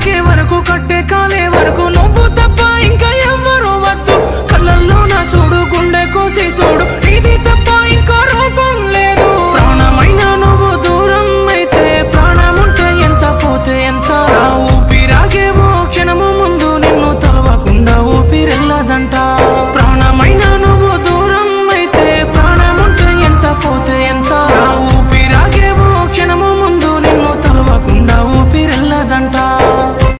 తాగే వరకు కట్టే కాలే వరకు నువ్వు తప్ప ఇంకా ఎవ్వరు వద్దు. కళ్ళల్లో నా చూడు గుండె కోసి చూడు ఇది తప్ప ఇంకో రూపం లేదు. ప్రాణమైన నువ్వు దూరం అయితే ప్రాణం ఉంటే ఎంత పోతే ఎంత? ఊపిరాగేవో క్షణము ముందు నిన్ను తలవకుండా ఊపిరెళ్ళదంట.